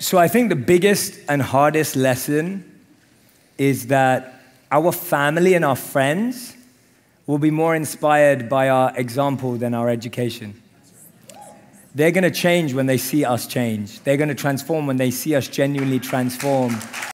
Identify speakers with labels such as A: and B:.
A: So I think the biggest and hardest lesson is that our family and our friends will be more inspired by our example than our education. They're going to change when they see us change. They're going to transform when they see us genuinely transform